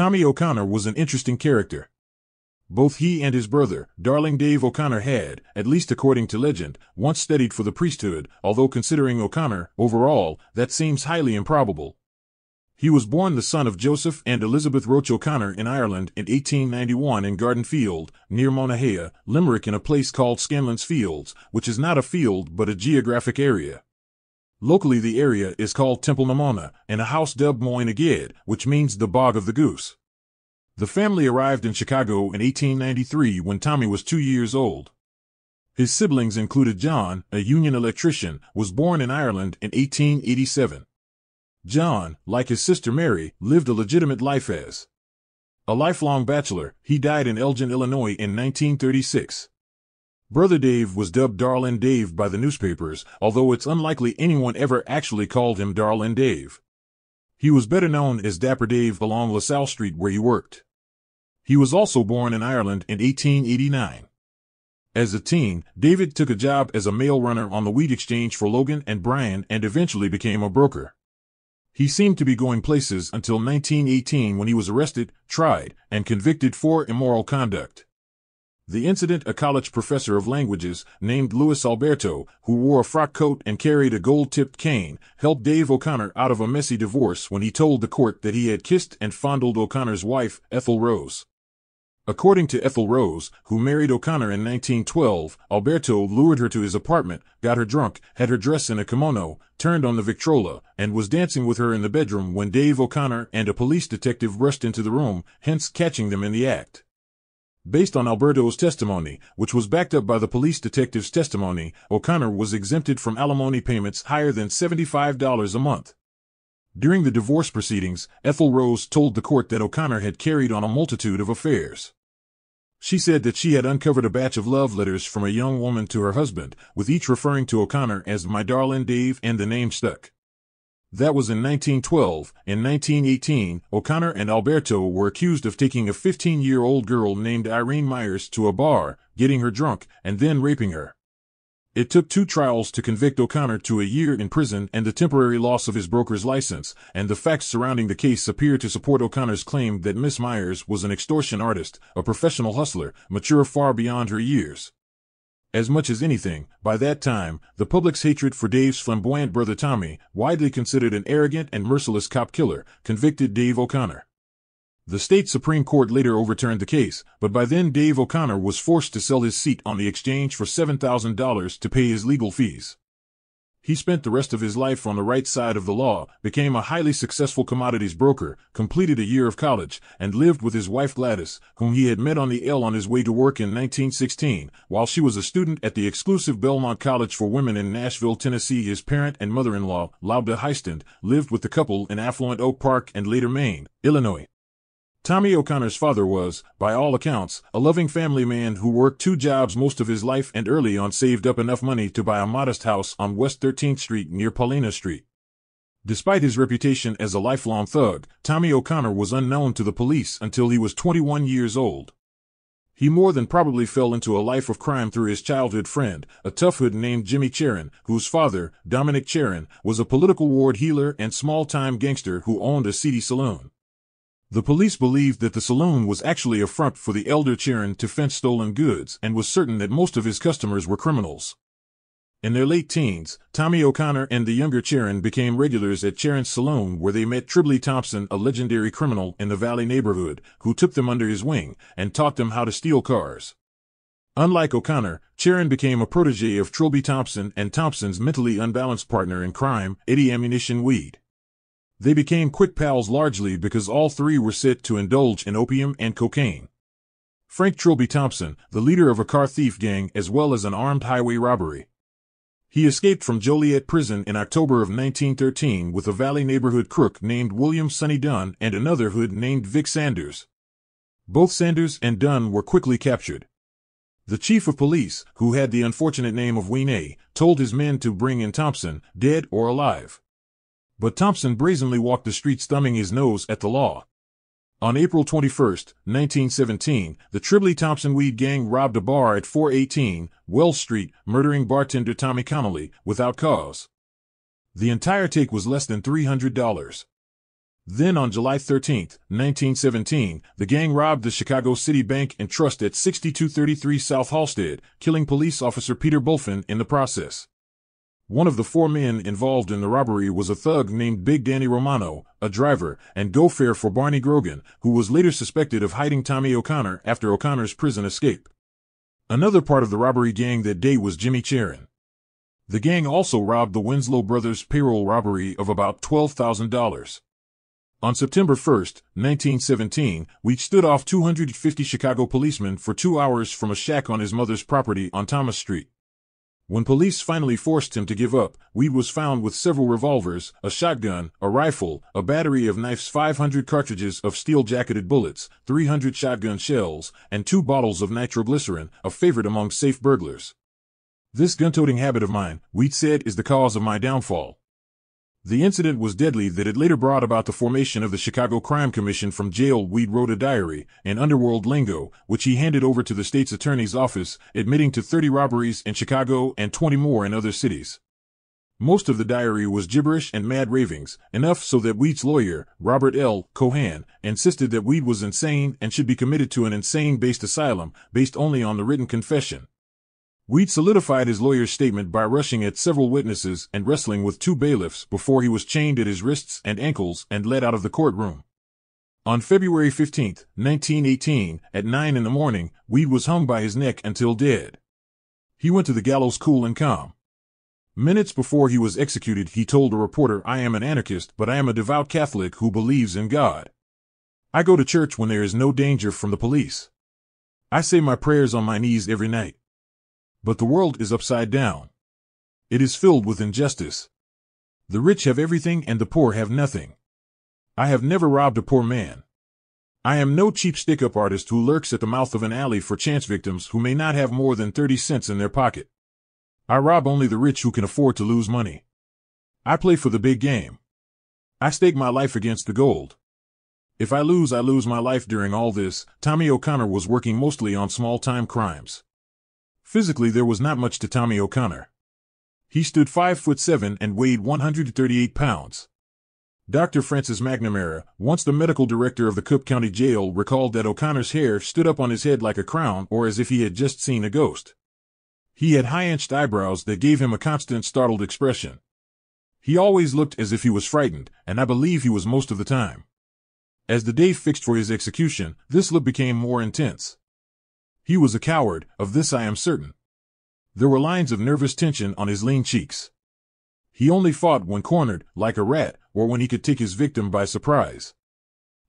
Tommy O'Connor was an interesting character. Both he and his brother, Darling Dave O'Connor had, at least according to legend, once studied for the priesthood, although considering O'Connor, overall, that seems highly improbable. He was born the son of Joseph and Elizabeth Roach O'Connor in Ireland in 1891 in Garden Field, near Monagea, Limerick in a place called Scanlon's Fields, which is not a field but a geographic area. Locally the area is called Temple Namona, and a house dubbed Moinaged, which means the Bog of the Goose. The family arrived in Chicago in 1893 when Tommy was two years old. His siblings included John, a union electrician, was born in Ireland in 1887. John, like his sister Mary, lived a legitimate life as a lifelong bachelor. He died in Elgin, Illinois in 1936. Brother Dave was dubbed Darlin Dave by the newspapers, although it's unlikely anyone ever actually called him Darlin Dave. He was better known as Dapper Dave along LaSalle Street where he worked. He was also born in Ireland in 1889. As a teen, David took a job as a mail runner on the wheat exchange for Logan and Bryan and eventually became a broker. He seemed to be going places until 1918 when he was arrested, tried, and convicted for immoral conduct. The incident a college professor of languages, named Luis Alberto, who wore a frock coat and carried a gold-tipped cane, helped Dave O'Connor out of a messy divorce when he told the court that he had kissed and fondled O'Connor's wife, Ethel Rose. According to Ethel Rose, who married O'Connor in 1912, Alberto lured her to his apartment, got her drunk, had her dressed in a kimono, turned on the Victrola, and was dancing with her in the bedroom when Dave O'Connor and a police detective rushed into the room, hence catching them in the act. Based on Alberto's testimony, which was backed up by the police detective's testimony, O'Connor was exempted from alimony payments higher than $75 a month. During the divorce proceedings, Ethel Rose told the court that O'Connor had carried on a multitude of affairs. She said that she had uncovered a batch of love letters from a young woman to her husband, with each referring to O'Connor as my darling Dave and the name stuck. That was in 1912. In 1918, O'Connor and Alberto were accused of taking a 15-year-old girl named Irene Myers to a bar, getting her drunk, and then raping her. It took two trials to convict O'Connor to a year in prison and the temporary loss of his broker's license, and the facts surrounding the case appear to support O'Connor's claim that Miss Myers was an extortion artist, a professional hustler, mature far beyond her years. As much as anything, by that time, the public's hatred for Dave's flamboyant brother Tommy, widely considered an arrogant and merciless cop killer, convicted Dave O'Connor. The state Supreme Court later overturned the case, but by then Dave O'Connor was forced to sell his seat on the exchange for $7,000 to pay his legal fees. He spent the rest of his life on the right side of the law, became a highly successful commodities broker, completed a year of college, and lived with his wife Gladys, whom he had met on the L on his way to work in 1916. While she was a student at the exclusive Belmont College for Women in Nashville, Tennessee, his parent and mother-in-law, Laubda Heistand, lived with the couple in affluent Oak Park and later Maine, Illinois. Tommy O'Connor's father was, by all accounts, a loving family man who worked two jobs most of his life and early on saved up enough money to buy a modest house on West 13th Street near Paulina Street. Despite his reputation as a lifelong thug, Tommy O'Connor was unknown to the police until he was 21 years old. He more than probably fell into a life of crime through his childhood friend, a tough hood named Jimmy Charon, whose father, Dominic Charon, was a political ward heeler and small-time gangster who owned a seedy saloon. The police believed that the saloon was actually a front for the elder Charon to fence stolen goods and was certain that most of his customers were criminals. In their late teens, Tommy O'Connor and the younger Charon became regulars at Charon's saloon where they met Trilby Thompson, a legendary criminal in the Valley neighborhood, who took them under his wing and taught them how to steal cars. Unlike O'Connor, Charon became a protege of Trilby Thompson and Thompson's mentally unbalanced partner in crime, Eddie Ammunition Weed. They became quick pals largely because all three were set to indulge in opium and cocaine. Frank Trilby Thompson, the leader of a car thief gang as well as an armed highway robbery. He escaped from Joliet prison in October of 1913 with a Valley neighborhood crook named William Sonny Dunn and another hood named Vic Sanders. Both Sanders and Dunn were quickly captured. The chief of police, who had the unfortunate name of Weenay, told his men to bring in Thompson, dead or alive. But Thompson brazenly walked the streets thumbing his nose at the law. On April 21, 1917, the Trilby Thompson Weed Gang robbed a bar at 418 Wells Street, murdering bartender Tommy Connolly without cause. The entire take was less than $300. Then on July 13, 1917, the gang robbed the Chicago City Bank and Trust at 6233 South Halsted, killing police officer Peter Bulfin in the process. One of the four men involved in the robbery was a thug named Big Danny Romano, a driver, and go-fare for Barney Grogan, who was later suspected of hiding Tommy O'Connor after O'Connor's prison escape. Another part of the robbery gang that day was Jimmy Charon. The gang also robbed the Winslow brothers' payroll robbery of about $12,000. On September 1, 1917, Weed stood off 250 Chicago policemen for two hours from a shack on his mother's property on Thomas Street. When police finally forced him to give up, Weed was found with several revolvers, a shotgun, a rifle, a battery of knives, 500 cartridges of steel-jacketed bullets, 300 shotgun shells, and two bottles of nitroglycerin, a favorite among safe burglars. This gun-toting habit of mine, Weed said, is the cause of my downfall. The incident was deadly that it later brought about the formation of the Chicago Crime Commission from jail. Weed wrote a diary, in underworld lingo, which he handed over to the state's attorney's office, admitting to 30 robberies in Chicago and 20 more in other cities. Most of the diary was gibberish and mad ravings, enough so that Weed's lawyer, Robert L. Cohan, insisted that Weed was insane and should be committed to an insane-based asylum, based only on the written confession. Weed solidified his lawyer's statement by rushing at several witnesses and wrestling with two bailiffs before he was chained at his wrists and ankles and led out of the courtroom. On February 15, 1918, at 9 in the morning, Weed was hung by his neck until dead. He went to the gallows cool and calm. Minutes before he was executed, he told a reporter, I am an anarchist, but I am a devout Catholic who believes in God. I go to church when there is no danger from the police. I say my prayers on my knees every night. But the world is upside down. It is filled with injustice. The rich have everything and the poor have nothing. I have never robbed a poor man. I am no cheap stick-up artist who lurks at the mouth of an alley for chance victims who may not have more than 30 cents in their pocket. I rob only the rich who can afford to lose money. I play for the big game. I stake my life against the gold. If I lose, I lose my life during all this. Tommy O'Connor was working mostly on small-time crimes. Physically, there was not much to Tommy O'Connor. He stood 5 foot 7 and weighed 138 pounds. Dr. Francis McNamara, once the medical director of the Cook County Jail, recalled that O'Connor's hair stood up on his head like a crown or as if he had just seen a ghost. He had high-inched eyebrows that gave him a constant startled expression. He always looked as if he was frightened, and I believe he was most of the time. As the day fixed for his execution, this look became more intense. He was a coward, of this I am certain. There were lines of nervous tension on his lean cheeks. He only fought when cornered, like a rat, or when he could take his victim by surprise.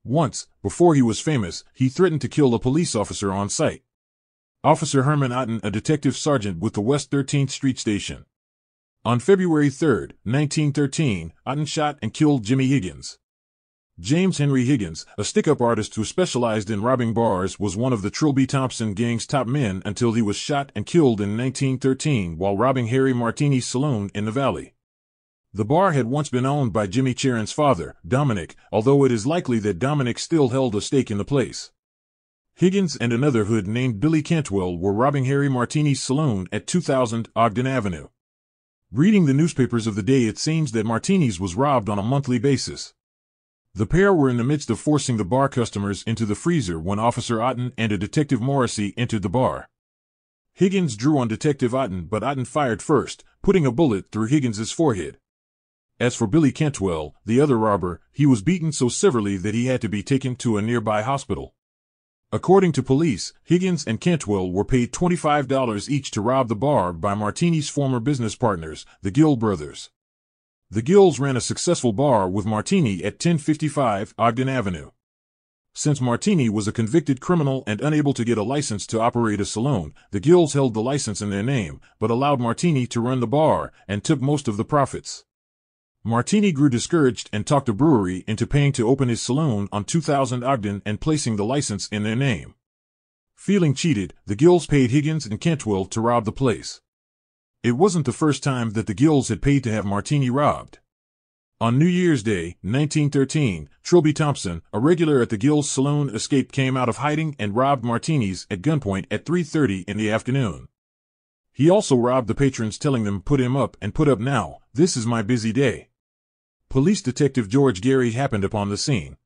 Once, before he was famous, he threatened to kill a police officer on sight. Officer Herman Otten, a detective sergeant with the West 13th Street Station. On February 3, 1913, Otten shot and killed Jimmy Higgins. James Henry Higgins, a stick-up artist who specialized in robbing bars, was one of the Trilby Thompson gang's top men until he was shot and killed in 1913 while robbing Harry Martini's saloon in the Valley. The bar had once been owned by Jimmy Charon's father, Dominic, although it is likely that Dominic still held a stake in the place. Higgins and another hood named Billy Cantwell were robbing Harry Martini's saloon at 2000 Ogden Avenue. Reading the newspapers of the day, it seems that Martini's was robbed on a monthly basis. The pair were in the midst of forcing the bar customers into the freezer when Officer Otten and a Detective Morrissey entered the bar. Higgins drew on Detective Otten, but Otten fired first, putting a bullet through Higgins's forehead. As for Billy Cantwell, the other robber, he was beaten so severely that he had to be taken to a nearby hospital. According to police, Higgins and Cantwell were paid $25 each to rob the bar by Martini's former business partners, the Gill brothers. The Gills ran a successful bar with Martini at 1055 Ogden Avenue. Since Martini was a convicted criminal and unable to get a license to operate a saloon, the Gills held the license in their name, but allowed Martini to run the bar and took most of the profits. Martini grew discouraged and talked a brewery into paying to open his saloon on 2000 Ogden and placing the license in their name. Feeling cheated, the Gills paid Higgins and Cantwell to rob the place. It wasn't the first time that the Gills had paid to have Martini robbed. On New Year's Day, 1913, Trilby Thompson, a regular at the Gills saloon, escaped came out of hiding and robbed Martini's at gunpoint at 3.30 in the afternoon. He also robbed the patrons telling them put him up and put up now, this is my busy day. Police Detective George Gary happened upon the scene.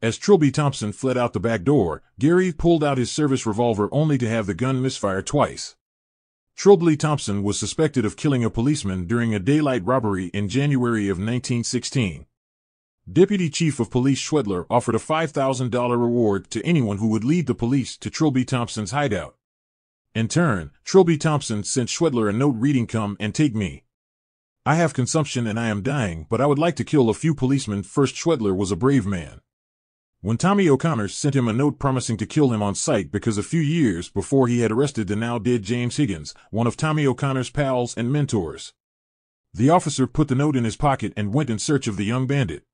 As Trilby Thompson fled out the back door, Gary pulled out his service revolver only to have the gun misfire twice. Trilby Thompson was suspected of killing a policeman during a daylight robbery in January of 1916. Deputy Chief of Police Schwedler offered a $5,000 reward to anyone who would lead the police to Trilby Thompson's hideout. In turn, Trilby Thompson sent Schwedler a note reading Come and take me. I have consumption and I am dying, but I would like to kill a few policemen first. Schwedler was a brave man. When Tommy O'Connor sent him a note promising to kill him on sight because a few years before he had arrested the now dead James Higgins, one of Tommy O'Connor's pals and mentors. The officer put the note in his pocket and went in search of the young bandit.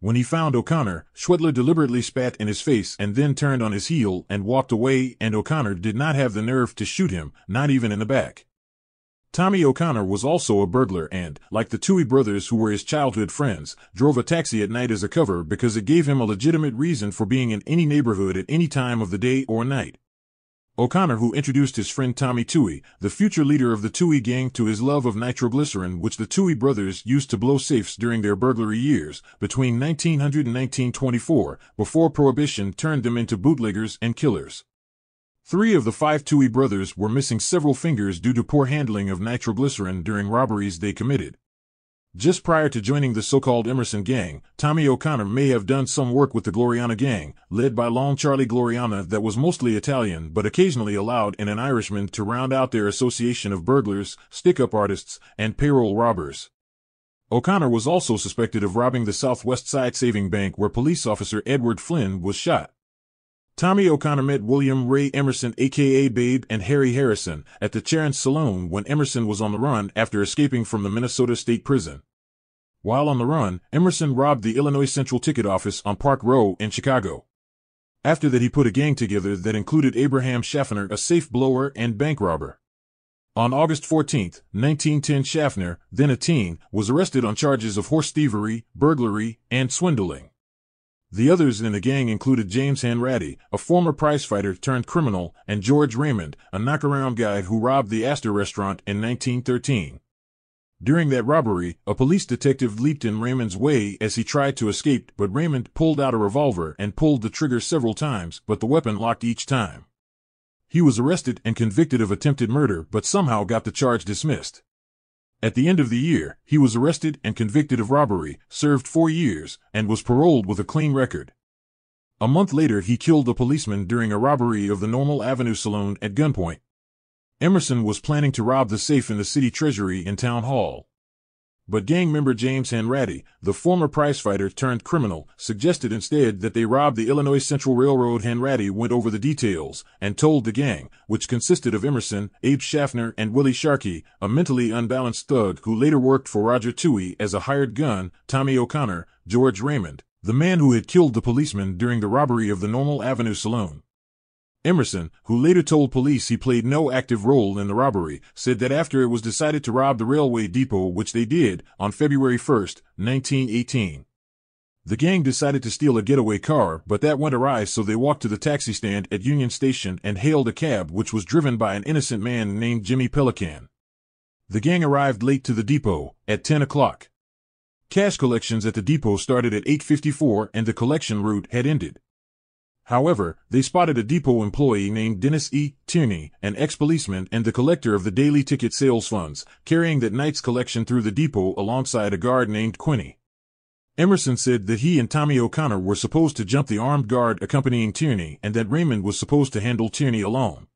When he found O'Connor, Schwedler deliberately spat in his face and then turned on his heel and walked away, and O'Connor did not have the nerve to shoot him, not even in the back. Tommy O'Connor was also a burglar and, like the Touhy brothers who were his childhood friends, drove a taxi at night as a cover because it gave him a legitimate reason for being in any neighborhood at any time of the day or night. O'Connor, who introduced his friend Tommy Touhy, the future leader of the Touhy gang, to his love of nitroglycerin, which the Touhy brothers used to blow safes during their burglary years between 1900 and 1924, before Prohibition turned them into bootleggers and killers. Three of the five Touhy brothers were missing several fingers due to poor handling of nitroglycerin during robberies they committed. Just prior to joining the so-called Emerson Gang, Tommy O'Connor may have done some work with the Gloriana Gang, led by Long Charlie Gloriana that was mostly Italian but occasionally allowed in an Irishman to round out their association of burglars, stick-up artists, and payroll robbers. O'Connor was also suspected of robbing the Southwest Side Saving Bank where police officer Edward Flynn was shot. Tommy O'Connor met William Ray Emerson aka Babe and Harry Harrison at the Charon Saloon when Emerson was on the run after escaping from the Minnesota State Prison. While on the run, Emerson robbed the Illinois Central Ticket Office on Park Row in Chicago. After that he put a gang together that included Abraham Schaffner, a safe blower and bank robber. On August 14, 1910 Schaffner, then a teen, was arrested on charges of horse thievery, burglary, and swindling. The others in the gang included James Hanratty, a former prizefighter turned criminal, and George Raymond, a knockaround guy who robbed the Astor restaurant in 1913. During that robbery, a police detective leaped in Raymond's way as he tried to escape, but Raymond pulled out a revolver and pulled the trigger several times, but the weapon locked each time. He was arrested and convicted of attempted murder, but somehow got the charge dismissed. At the end of the year, he was arrested and convicted of robbery, served four years, and was paroled with a clean record. A month later, he killed a policeman during a robbery of the Normal Avenue Saloon at gunpoint. Emerson was planning to rob the safe in the city treasury in Town Hall. But gang member James Hanratty, the former prizefighter turned criminal, suggested instead that they rob the Illinois Central Railroad. Hanratty went over the details and told the gang, which consisted of Emerson, Abe Schaffner, and Willie Sharkey, a mentally unbalanced thug who later worked for Roger Touhy as a hired gun, Tommy O'Connor, George Raymond, the man who had killed the policeman during the robbery of the Normal Avenue Saloon. Emerson, who later told police he played no active role in the robbery, said that after it was decided to rob the railway depot, which they did, on February 1, 1918. The gang decided to steal a getaway car, but that went awry so they walked to the taxi stand at Union Station and hailed a cab which was driven by an innocent man named Jimmy Pelican. The gang arrived late to the depot, at 10 o'clock. Cash collections at the depot started at 8.54 and the collection route had ended. However, they spotted a depot employee named Dennis E. Tierney, an ex-policeman and the collector of the daily ticket sales funds, carrying that night's collection through the depot alongside a guard named Quinny. Emerson said that he and Tommy O'Connor were supposed to jump the armed guard accompanying Tierney and that Raymond was supposed to handle Tierney alone.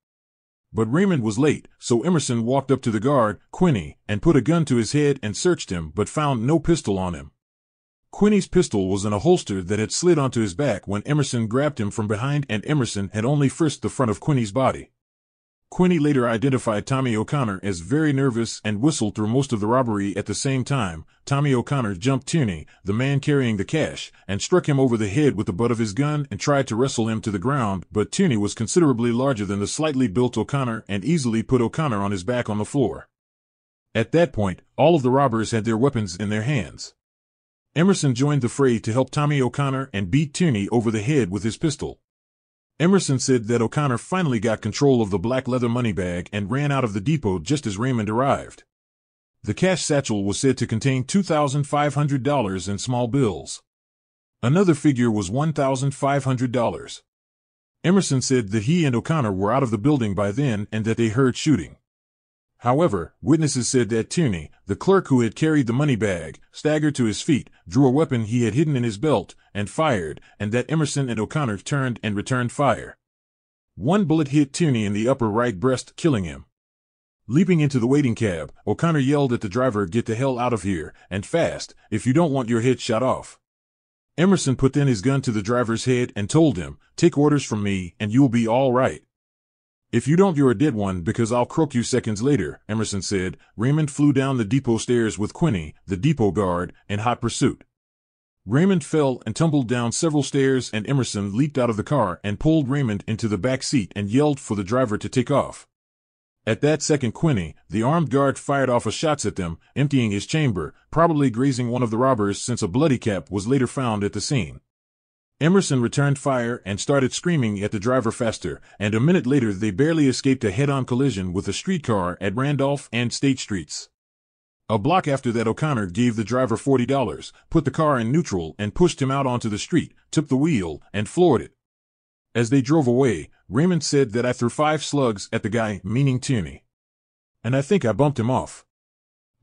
But Raymond was late, so Emerson walked up to the guard, Quinny, and put a gun to his head and searched him but found no pistol on him. Quinny's pistol was in a holster that had slid onto his back when Emerson grabbed him from behind and Emerson had only frisked the front of Quinny's body. Quinny later identified Tommy O'Connor as very nervous and whistled through most of the robbery at the same time. Tommy O'Connor jumped Tierney, the man carrying the cash, and struck him over the head with the butt of his gun and tried to wrestle him to the ground, but Tierney was considerably larger than the slightly built O'Connor and easily put O'Connor on his back on the floor. At that point, all of the robbers had their weapons in their hands. Emerson joined the fray to help Tommy O'Connor and beat Tierney over the head with his pistol. Emerson said that O'Connor finally got control of the black leather money bag and ran out of the depot just as Raymond arrived. The cash satchel was said to contain $2,500 in small bills. Another figure was $1,500. Emerson said that he and O'Connor were out of the building by then and that they heard shooting. However, witnesses said that Tierney, the clerk who had carried the money bag, staggered to his feet, drew a weapon he had hidden in his belt, and fired, and that Emerson and O'Connor turned and returned fire. One bullet hit Tierney in the upper right breast, killing him. Leaping into the waiting cab, O'Connor yelled at the driver, Get the hell out of here, and fast, if you don't want your head shot off. Emerson put then his gun to the driver's head and told him, Take orders from me, and you'll be all right. If you don't, you're a dead one because I'll croak you seconds later, Emerson said. Raymond flew down the depot stairs with Quinney, the depot guard, in hot pursuit. Raymond fell and tumbled down several stairs and Emerson leaped out of the car and pulled Raymond into the back seat and yelled for the driver to take off. At that second Quinney, the armed guard fired off a shots at them, emptying his chamber, probably grazing one of the robbers since a bloody cap was later found at the scene. Emerson returned fire and started screaming at the driver faster, and a minute later they barely escaped a head-on collision with a streetcar at Randolph and State Streets. A block after that O'Connor gave the driver $40, put the car in neutral and pushed him out onto the street, took the wheel, and floored it. As they drove away, Raymond said that I threw five slugs at the guy, meaning Tierney. And I think I bumped him off.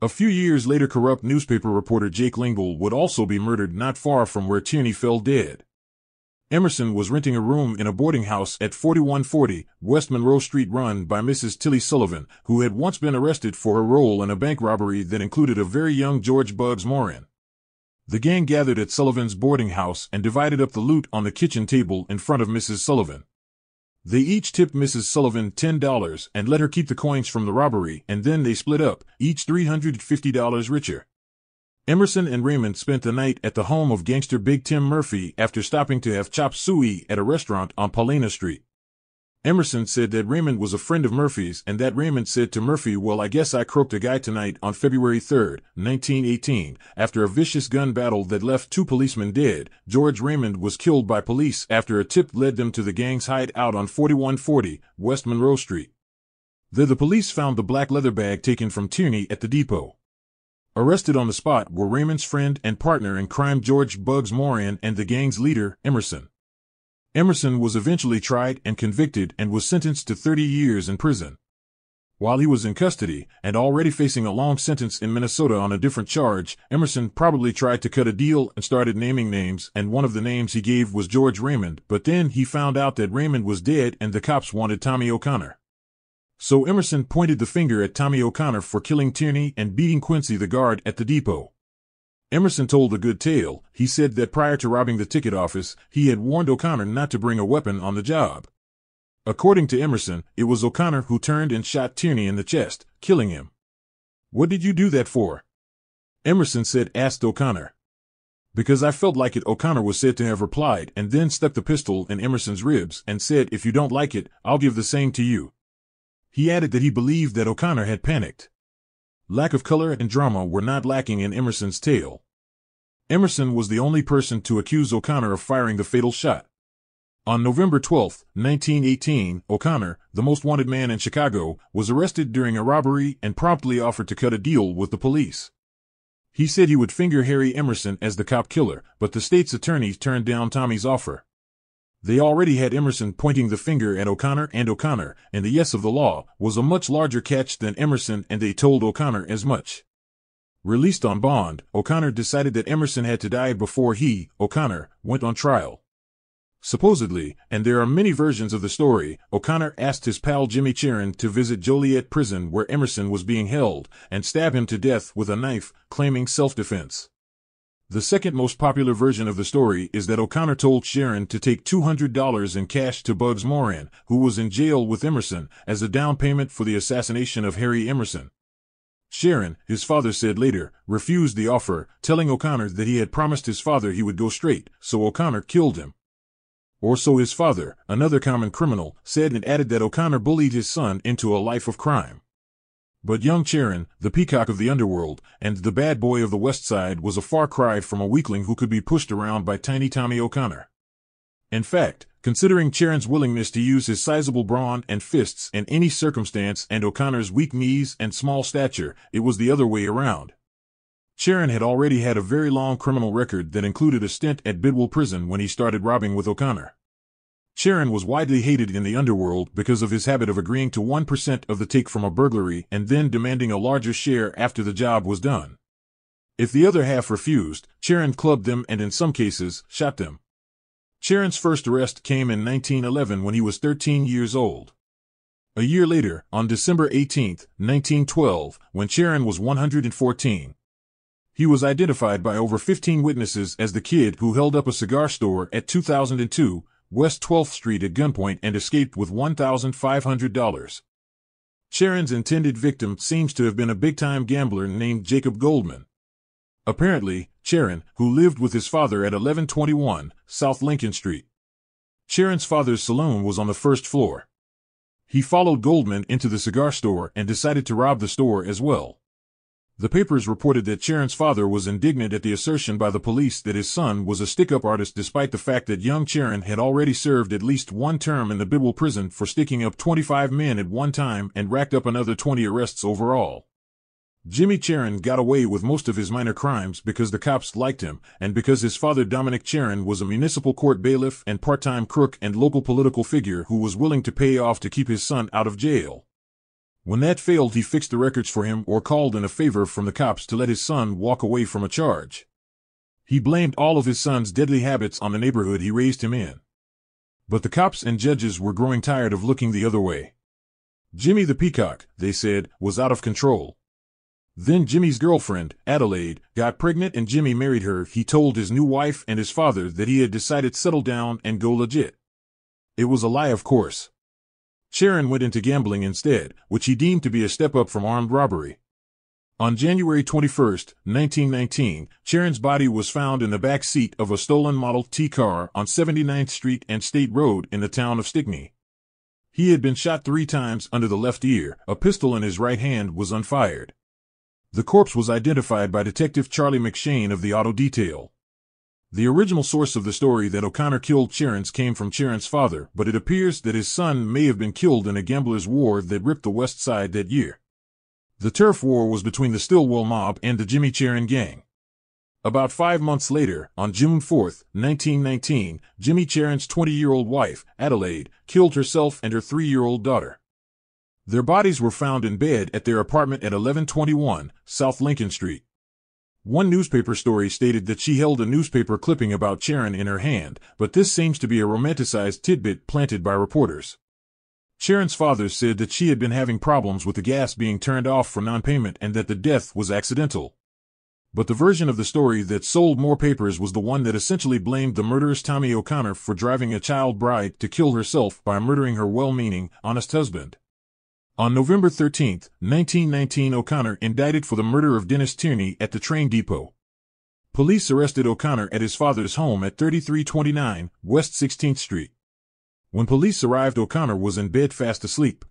A few years later, corrupt newspaper reporter Jake Lingle would also be murdered not far from where Tierney fell dead. Emerson was renting a room in a boarding house at 4140 West Monroe Street run by Mrs. Tilly Sullivan, who had once been arrested for her role in a bank robbery that included a very young George Bugs Moran. The gang gathered at Sullivan's boarding house and divided up the loot on the kitchen table in front of Mrs. Sullivan. They each tipped Mrs. Sullivan $10 and let her keep the coins from the robbery, and then they split up, each $350 richer. Emerson and Raymond spent the night at the home of gangster Big Tim Murphy after stopping to have chop suey at a restaurant on Paulina Street. Emerson said that Raymond was a friend of Murphy's and that Raymond said to Murphy, Well, I guess I croaked a guy tonight on February 3, 1918. After a vicious gun battle that left two policemen dead, George Raymond was killed by police after a tip led them to the gang's hideout on 4140 West Monroe Street. There the police found the black leather bag taken from Tierney at the depot. Arrested on the spot were Raymond's friend and partner in crime George Bugs Moran and the gang's leader, Emerson. Emerson was eventually tried and convicted and was sentenced to 30 years in prison. While he was in custody and already facing a long sentence in Minnesota on a different charge, Emerson probably tried to cut a deal and started naming names, and one of the names he gave was George Raymond, but then he found out that Raymond was dead and the cops wanted Tommy O'Connor. So Emerson pointed the finger at Tommy O'Connor for killing Tierney and beating Quincy the guard at the depot. Emerson told a good tale. He said that prior to robbing the ticket office, he had warned O'Connor not to bring a weapon on the job. According to Emerson, it was O'Connor who turned and shot Tierney in the chest, killing him. What did you do that for? Emerson said, asked O'Connor. Because I felt like it, O'Connor was said to have replied, and then stuck the pistol in Emerson's ribs and said, If you don't like it, I'll give the same to you. He added that he believed that O'Connor had panicked. Lack of color and drama were not lacking in Emerson's tale. Emerson was the only person to accuse O'Connor of firing the fatal shot. On November 12, 1918, O'Connor, the most wanted man in Chicago, was arrested during a robbery and promptly offered to cut a deal with the police. He said he would finger Harry Emerson as the cop killer, but the state's attorneys turned down Tommy's offer. They already had Emerson pointing the finger at O'Connor and O'Connor, and the yes of the law was a much larger catch than Emerson and they told O'Connor as much. Released on bond, O'Connor decided that Emerson had to die before he, O'Connor, went on trial. Supposedly, and there are many versions of the story, O'Connor asked his pal Jimmy Cherin to visit Joliet prison where Emerson was being held and stab him to death with a knife, claiming self-defense. The second most popular version of the story is that O'Connor told Sharon to take $200 in cash to Bugs Moran, who was in jail with Emerson, as a down payment for the assassination of Harry Emerson. Sharon, his father said later, refused the offer, telling O'Connor that he had promised his father he would go straight, so O'Connor killed him. Or so his father, another common criminal, said and added that O'Connor bullied his son into a life of crime. But young Cherin, the peacock of the underworld, and the bad boy of the West Side was a far cry from a weakling who could be pushed around by tiny Tommy O'Connor. In fact, Considering Charon's willingness to use his sizable brawn and fists in any circumstance and O'Connor's weak knees and small stature, it was the other way around. Charon had already had a very long criminal record that included a stint at Bridewell Prison when he started robbing with O'Connor. Charon was widely hated in the underworld because of his habit of agreeing to 1% of the take from a burglary and then demanding a larger share after the job was done. If the other half refused, Charon clubbed them and in some cases, shot them. Charon's first arrest came in 1911 when he was 13 years old. A year later, on December 18, 1912, when Charon was 114, he was identified by over 15 witnesses as the kid who held up a cigar store at 2002 West 12th Street at gunpoint and escaped with $1,500. Sharon's intended victim seems to have been a big-time gambler named Jacob Goldman. Apparently, Sharon, who lived with his father at 1121 South Lincoln Street. Sharon's father's saloon was on the first floor. He followed Goldman into the cigar store and decided to rob the store as well. The papers reported that Charon's father was indignant at the assertion by the police that his son was a stick-up artist despite the fact that young Charon had already served at least one term in the Bridewell prison for sticking up 25 men at one time and racked up another 20 arrests overall. Jimmy Charon got away with most of his minor crimes because the cops liked him, and because his father Dominic Charon was a municipal court bailiff and part-time crook and local political figure who was willing to pay off to keep his son out of jail. When that failed he fixed the records for him or called in a favor from the cops to let his son walk away from a charge. He blamed all of his son's deadly habits on the neighborhood he raised him in. But the cops and judges were growing tired of looking the other way. Jimmy the Peacock, they said, was out of control. Then Jimmy's girlfriend, Adelaide, got pregnant and Jimmy married her. He told his new wife and his father that he had decided to settle down and go legit. It was a lie, of course. Charon went into gambling instead, which he deemed to be a step up from armed robbery. On January 21, 1919, Charon's body was found in the back seat of a stolen Model T car on 79th Street and State Road in the town of Stickney. He had been shot three times under the left ear, a pistol in his right hand was unfired. The corpse was identified by Detective Charlie McShane of the auto detail. The original source of the story that O'Connor killed Charon's came from Charon's father, but it appears that his son may have been killed in a gambler's war that ripped the West Side that year. The turf war was between the Stillwell mob and the Jimmy Charon gang. About five months later, on June 4, 1919, Jimmy Charon's 20-year-old wife, Adelaide, killed herself and her three-year-old daughter. Their bodies were found in bed at their apartment at 1121 South Lincoln Street. One newspaper story stated that she held a newspaper clipping about Charon in her hand, but this seems to be a romanticized tidbit planted by reporters. Charon's father said that she had been having problems with the gas being turned off for non-payment and that the death was accidental. But the version of the story that sold more papers was the one that essentially blamed the murderous Tommy O'Connor for driving a child bride to kill herself by murdering her well-meaning, honest husband. On November 13, 1919, O'Connor indicted for the murder of Dennis Tierney at the train depot. Police arrested O'Connor at his father's home at 3329 West 16th Street. When police arrived, O'Connor was in bed fast asleep.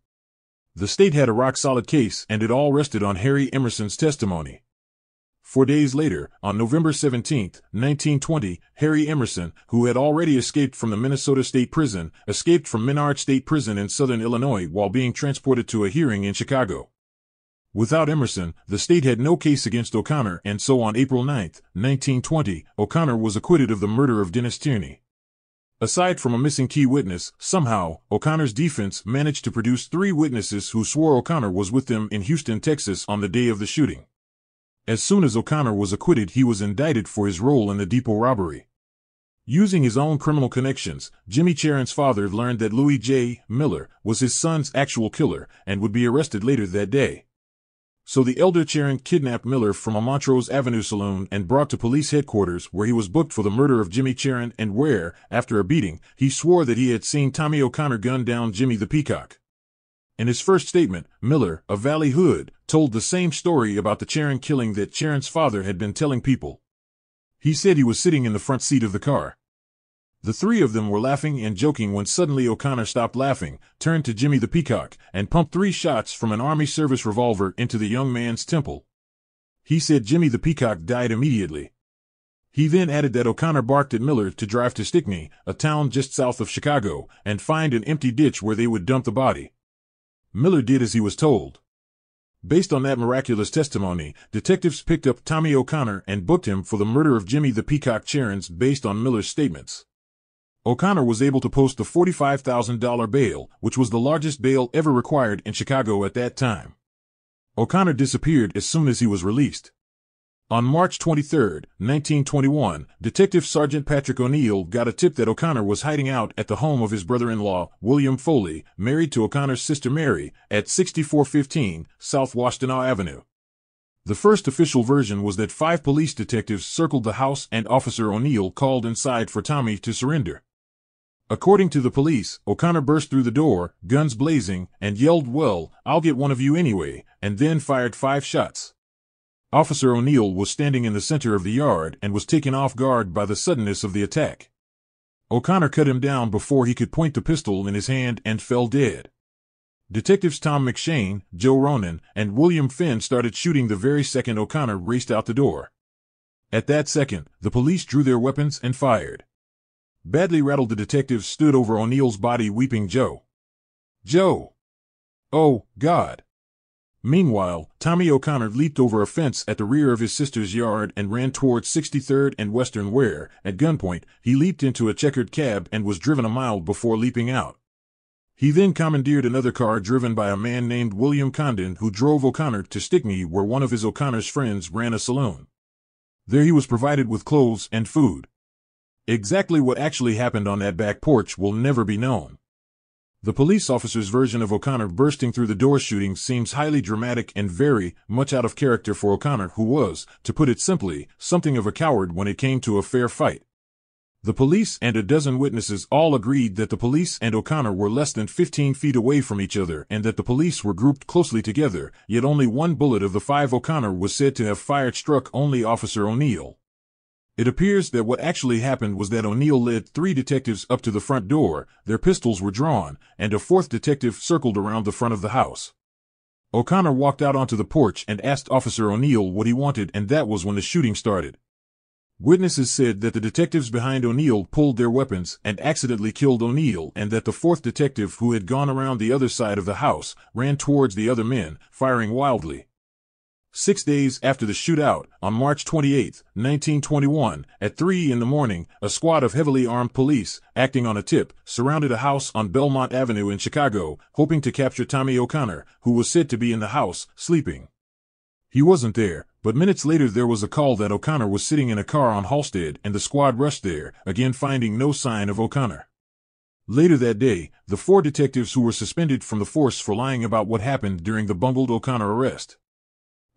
The state had a rock solid case and it all rested on Harry Emerson's testimony. Four days later, on November 17, 1920, Harry Emerson, who had already escaped from the Minnesota State Prison, escaped from Menard State Prison in southern Illinois while being transported to a hearing in Chicago. Without Emerson, the state had no case against O'Connor, and so on April 9, 1920, O'Connor was acquitted of the murder of Dennis Tierney. Aside from a missing key witness, somehow, O'Connor's defense managed to produce three witnesses who swore O'Connor was with them in Houston, Texas on the day of the shooting. As soon as O'Connor was acquitted, he was indicted for his role in the depot robbery. Using his own criminal connections, Jimmy Charon's father learned that Louis J. Miller was his son's actual killer and would be arrested later that day. So the elder Charon kidnapped Miller from a Montrose Avenue saloon and brought to police headquarters where he was booked for the murder of Jimmy Charon and where, after a beating, he swore that he had seen Tommy O'Connor gun down Jimmy the Peacock. In his first statement, Miller, a Valley Hood, told the same story about the Charon killing that Charon's father had been telling people. He said he was sitting in the front seat of the car. The three of them were laughing and joking when suddenly O'Connor stopped laughing, turned to Jimmy the Peacock, and pumped three shots from an Army service revolver into the young man's temple. He said Jimmy the Peacock died immediately. He then added that O'Connor barked at Miller to drive to Stickney, a town just south of Chicago, and find an empty ditch where they would dump the body. Miller did as he was told. Based on that miraculous testimony, detectives picked up Tommy O'Connor and booked him for the murder of Jimmy the Peacock Cherins based on Miller's statements. O'Connor was able to post a $45,000 bail, which was the largest bail ever required in Chicago at that time. O'Connor disappeared as soon as he was released. On March 23, 1921, Detective Sergeant Patrick O'Neill got a tip that O'Connor was hiding out at the home of his brother-in-law, William Foley, married to O'Connor's sister Mary, at 6415 South Washtenaw Avenue. The first official version was that five police detectives circled the house and Officer O'Neill called inside for Tommy to surrender. According to the police, O'Connor burst through the door, guns blazing, and yelled, Well, I'll get one of you anyway, and then fired five shots. Officer O'Neill was standing in the center of the yard and was taken off guard by the suddenness of the attack. O'Connor cut him down before he could point the pistol in his hand and fell dead. Detectives Tom McShane, Joe Ronan, and William Finn started shooting the very second O'Connor raced out the door. At that second, the police drew their weapons and fired. Badly rattled the detectives stood over O'Neill's body weeping Joe. Joe! Oh, God! Meanwhile, Tommy O'Connor leaped over a fence at the rear of his sister's yard and ran towards 63rd and Western where, at gunpoint, he leaped into a checkered cab and was driven a mile before leaping out. He then commandeered another car driven by a man named William Condon who drove O'Connor to Stickney where one of his O'Connor's friends ran a saloon. There he was provided with clothes and food. Exactly what actually happened on that back porch will never be known. The police officer's version of O'Connor bursting through the door shooting seems highly dramatic and very much out of character for O'Connor, who was, to put it simply, something of a coward when it came to a fair fight. The police and a dozen witnesses all agreed that the police and O'Connor were less than 15 feet away from each other and that the police were grouped closely together, yet only one bullet of the five O'Connor was said to have fired struck only Officer O'Neill. It appears that what actually happened was that O'Neill led three detectives up to the front door, their pistols were drawn, and a fourth detective circled around the front of the house. O'Connor walked out onto the porch and asked Officer O'Neill what he wanted, and that was when the shooting started. Witnesses said that the detectives behind O'Neill pulled their weapons and accidentally killed O'Neill, and that the fourth detective, who had gone around the other side of the house, ran towards the other men, firing wildly. Six days after the shootout, on March 28, 1921, at 3 in the morning, a squad of heavily armed police, acting on a tip, surrounded a house on Belmont Avenue in Chicago, hoping to capture Tommy O'Connor, who was said to be in the house, sleeping. He wasn't there, but minutes later there was a call that O'Connor was sitting in a car on Halsted and the squad rushed there, again finding no sign of O'Connor. Later that day, the four detectives who were suspended from the force for lying about what happened during the bungled O'Connor arrest.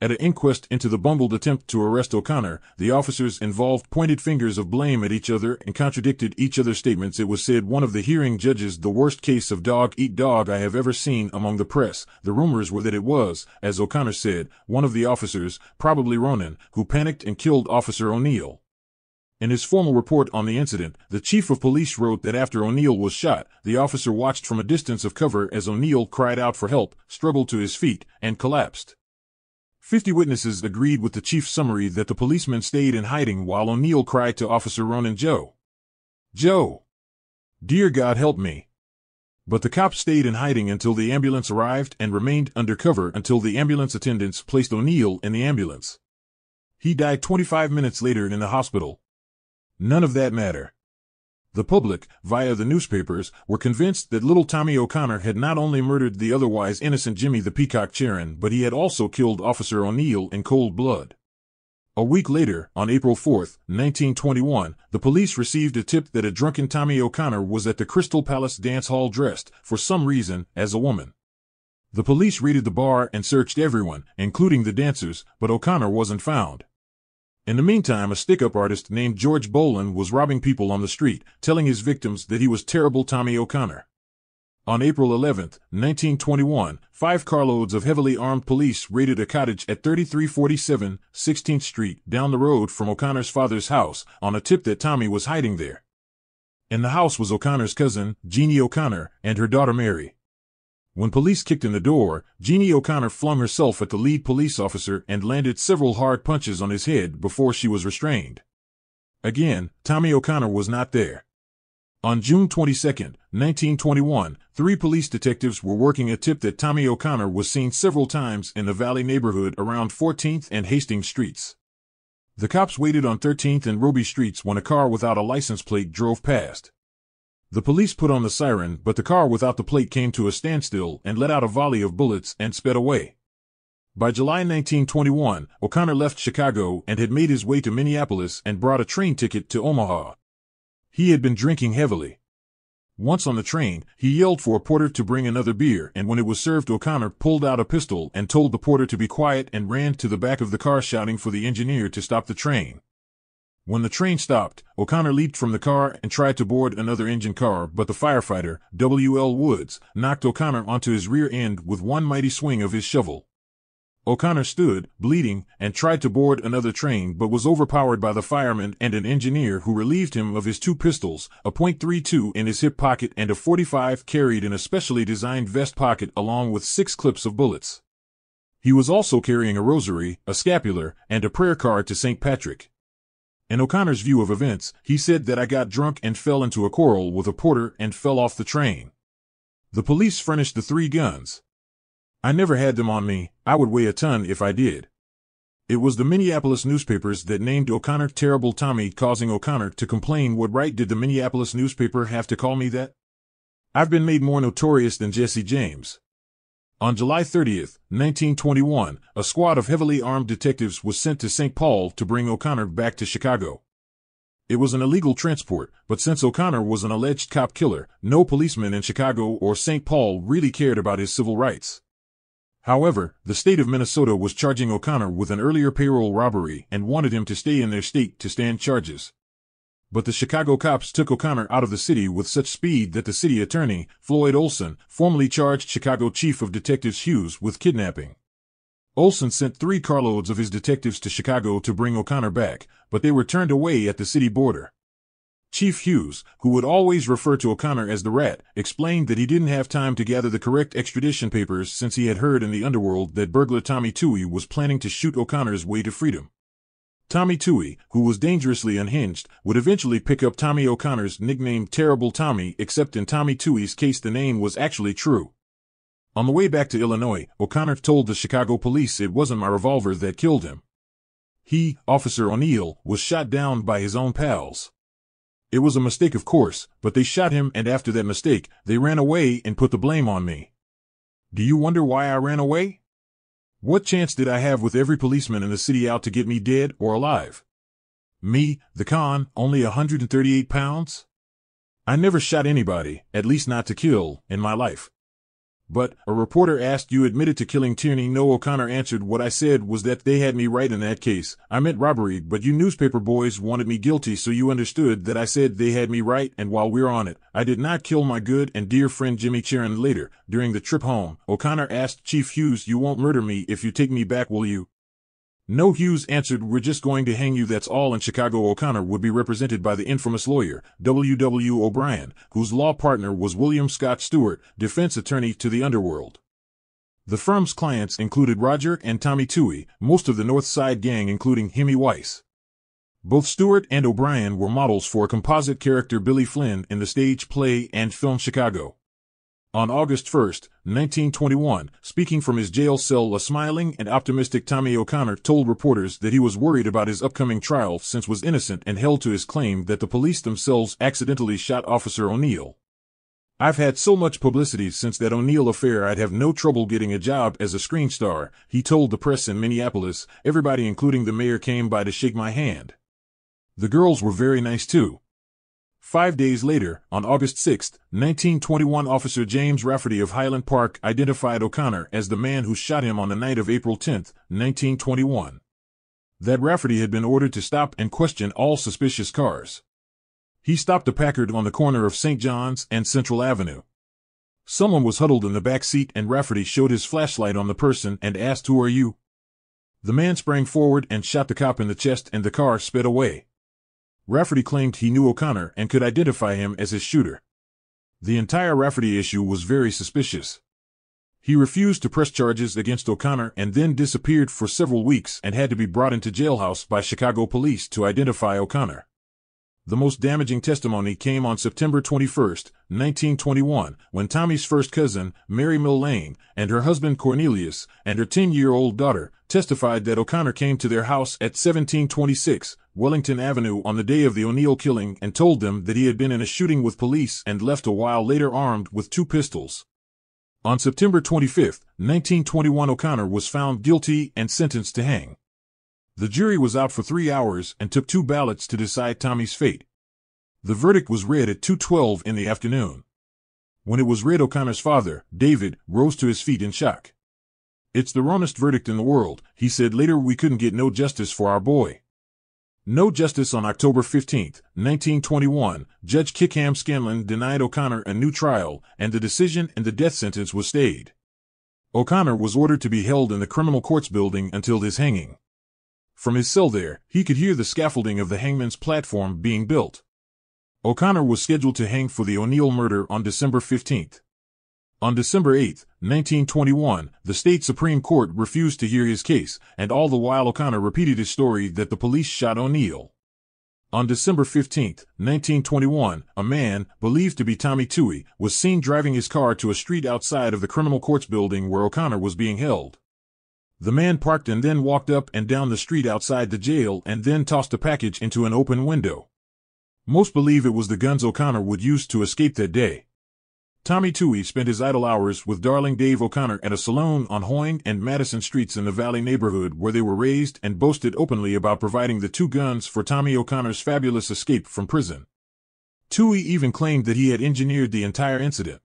At an inquest into the bungled attempt to arrest O'Connor, the officers involved pointed fingers of blame at each other and contradicted each other's statements. It was said one of the hearing judges the worst case of dog eat dog I have ever seen among the press. The rumors were that it was, as O'Connor said, one of the officers, probably Ronan, who panicked and killed Officer O'Neill. In his formal report on the incident, the chief of police wrote that after O'Neill was shot, the officer watched from a distance of cover as O'Neill cried out for help, struggled to his feet, and collapsed. Fifty witnesses agreed with the chief's summary that the policeman stayed in hiding while O'Neill cried to Officer Ronan Joe. Joe! Dear God help me! But the cop stayed in hiding until the ambulance arrived and remained undercover until the ambulance attendants placed O'Neill in the ambulance. He died 25 minutes later in the hospital. None of that matter. The public, via the newspapers, were convinced that little Tommy O'Connor had not only murdered the otherwise innocent Jimmy the Peacock Cherin, but he had also killed Officer O'Neill in cold blood. A week later, on April 4, 1921, the police received a tip that a drunken Tommy O'Connor was at the Crystal Palace dance hall dressed, for some reason, as a woman. The police raided the bar and searched everyone, including the dancers, but O'Connor wasn't found. In the meantime, a stick-up artist named George Boland was robbing people on the street, telling his victims that he was terrible Tommy O'Connor. On April 11, 1921, five carloads of heavily armed police raided a cottage at 3347 16th Street down the road from O'Connor's father's house on a tip that Tommy was hiding there. In the house was O'Connor's cousin, Jeannie O'Connor, and her daughter Mary. When police kicked in the door, Jeannie O'Connor flung herself at the lead police officer and landed several hard punches on his head before she was restrained. Again, Tommy O'Connor was not there. On June 22, 1921, three police detectives were working a tip that Tommy O'Connor was seen several times in the Valley neighborhood around 14th and Hastings Streets. The cops waited on 13th and Robey Streets when a car without a license plate drove past. The police put on the siren, but the car without the plate came to a standstill and let out a volley of bullets and sped away. By July 1921, O'Connor left Chicago and had made his way to Minneapolis and brought a train ticket to Omaha. He had been drinking heavily. Once on the train, he yelled for a porter to bring another beer, and when it was served, O'Connor pulled out a pistol and told the porter to be quiet and ran to the back of the car shouting for the engineer to stop the train. When the train stopped, O'Connor leaped from the car and tried to board another engine car, but the firefighter, W.L. Woods, knocked O'Connor onto his rear end with one mighty swing of his shovel. O'Connor stood, bleeding, and tried to board another train but was overpowered by the fireman and an engineer who relieved him of his two pistols, a .32 in his hip pocket and a 45 carried in a specially designed vest pocket along with six clips of bullets. He was also carrying a rosary, a scapular, and a prayer card to St. Patrick. In O'Connor's view of events, he said that I got drunk and fell into a quarrel with a porter and fell off the train. The police furnished the three guns. I never had them on me, I would weigh a ton if I did. It was the Minneapolis newspapers that named O'Connor Terrible Tommy, causing O'Connor to complain what right did the Minneapolis newspaper have to call me that? I've been made more notorious than Jesse James. On July 30, 1921, a squad of heavily armed detectives was sent to St. Paul to bring O'Connor back to Chicago. It was an illegal transport, but since O'Connor was an alleged cop killer, no policeman in Chicago or St. Paul really cared about his civil rights. However, the state of Minnesota was charging O'Connor with an earlier payroll robbery and wanted him to stay in their state to stand charges. But the Chicago cops took O'Connor out of the city with such speed that the city attorney, Floyd Olson, formally charged Chicago Chief of Detectives Hughes with kidnapping. Olson sent three carloads of his detectives to Chicago to bring O'Connor back, but they were turned away at the city border. Chief Hughes, who would always refer to O'Connor as the rat, explained that he didn't have time to gather the correct extradition papers since he had heard in the underworld that burglar Tommy Touhy was planning to shoot O'Connor's way to freedom. Tommy Touhy, who was dangerously unhinged, would eventually pick up Tommy O'Connor's nickname Terrible Tommy, except in Tommy Touhy's case the name was actually true. On the way back to Illinois, O'Connor told the Chicago police it wasn't my revolver that killed him. He, Officer O'Neill, was shot down by his own pals. It was a mistake, of course, but they shot him, and after that mistake, they ran away and put the blame on me. Do you wonder why I ran away? What chance did I have with every policeman in the city out to get me dead or alive? Me, the con, only a 138 pounds? I never shot anybody, at least not to kill, in my life. But, a reporter asked you admitted to killing Tierney. No, O'Connor answered what I said was that they had me right in that case. I meant robbery, but you newspaper boys wanted me guilty so you understood that I said they had me right and while we're on it, I did not kill my good and dear friend Jimmy Charon later. During the trip home, O'Connor asked Chief Hughes you won't murder me if you take me back will you? No Hughes answered, We're just going to hang you, that's all. In Chicago, O'Connor would be represented by the infamous lawyer, W. W. O'Brien, whose law partner was William Scott Stewart, defense attorney to the underworld. The firm's clients included Roger and Tommy Touhy, most of the North Side gang, including Hymie Weiss. Both Stewart and O'Brien were models for composite character Billy Flynn in the stage play and film Chicago. On August 1, 1921, speaking from his jail cell, a smiling and optimistic Tommy O'Connor told reporters that he was worried about his upcoming trial since was innocent and held to his claim that the police themselves accidentally shot Officer O'Neill. I've had so much publicity since that O'Neill affair I'd have no trouble getting a job as a screen star, he told the press in Minneapolis. Everybody including the mayor came by to shake my hand. The girls were very nice too. Five days later, on August 6, 1921, Officer James Rafferty of Highland Park identified O'Connor as the man who shot him on the night of April 10, 1921. That Rafferty had been ordered to stop and question all suspicious cars. He stopped a Packard on the corner of St. John's and Central Avenue. Someone was huddled in the back seat and Rafferty showed his flashlight on the person and asked, Who are you? The man sprang forward and shot the cop in the chest and the car sped away. Rafferty claimed he knew O'Connor and could identify him as his shooter. The entire Rafferty issue was very suspicious. He refused to press charges against O'Connor and then disappeared for several weeks and had to be brought into jailhouse by Chicago police to identify O'Connor. The most damaging testimony came on September 21, 1921, when Tommy's first cousin, Mary Mill and her husband Cornelius, and her 10-year-old daughter, testified that O'Connor came to their house at 1726 Wellington Avenue on the day of the O'Neill killing and told them that he had been in a shooting with police and left a while later armed with two pistols. On September 25, 1921 O'Connor was found guilty and sentenced to hang. The jury was out for three hours and took two ballots to decide Tommy's fate. The verdict was read at 2.12 in the afternoon. When it was read O'Connor's father, David, rose to his feet in shock. It's the wrongest verdict in the world, he said later we couldn't get no justice for our boy. No justice on October 15, 1921, Judge Kickham Scanlon denied O'Connor a new trial, and the decision and the death sentence was stayed. O'Connor was ordered to be held in the criminal courts building until his hanging. From his cell there, he could hear the scaffolding of the hangman's platform being built. O'Connor was scheduled to hang for the O'Neill murder on December 15th. On December 8, 1921, the state Supreme Court refused to hear his case, and all the while O'Connor repeated his story that the police shot O'Neill. On December 15, 1921, a man, believed to be Tommy Touhy, was seen driving his car to a street outside of the criminal courts building where O'Connor was being held. The man parked and then walked up and down the street outside the jail and then tossed a package into an open window. Most believe it was the guns O'Connor would use to escape that day. Tommy Touhy spent his idle hours with darling Dave O'Connor at a saloon on Hoyne and Madison Streets in the Valley neighborhood where they were raised and boasted openly about providing the two guns for Tommy O'Connor's fabulous escape from prison. Touhy even claimed that he had engineered the entire incident.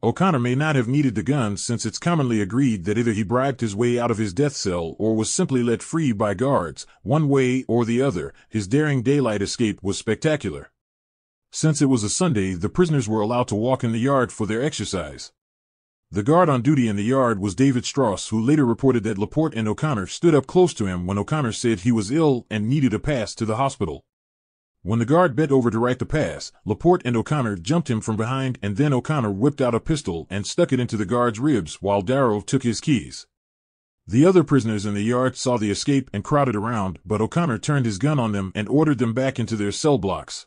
O'Connor may not have needed the gun since it's commonly agreed that either he bribed his way out of his death cell or was simply let free by guards. One way or the other, his daring daylight escape was spectacular. Since it was a Sunday, the prisoners were allowed to walk in the yard for their exercise. The guard on duty in the yard was David Strauss, who later reported that Laporte and O'Connor stood up close to him when O'Connor said he was ill and needed a pass to the hospital. When the guard bent over to write the pass, Laporte and O'Connor jumped him from behind and then O'Connor whipped out a pistol and stuck it into the guard's ribs while Darrow took his keys. The other prisoners in the yard saw the escape and crowded around, but O'Connor turned his gun on them and ordered them back into their cell blocks.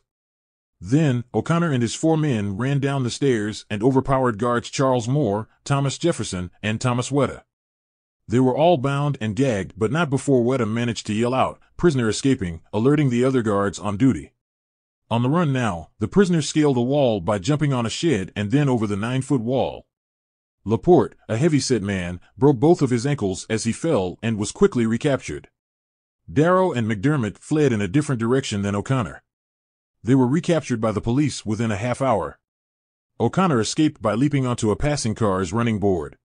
Then, O'Connor and his four men ran down the stairs and overpowered guards Charles Moore, Thomas Jefferson, and Thomas Wetta. They were all bound and gagged, but not before Wetta managed to yell out, prisoner escaping, alerting the other guards on duty. On the run now, the prisoners scaled a wall by jumping on a shed and then over the nine-foot wall. Laporte, a heavy-set man, broke both of his ankles as he fell and was quickly recaptured. Darrow and McDermott fled in a different direction than O'Connor. They were recaptured by the police within a half hour. O'Connor escaped by leaping onto a passing car's running board.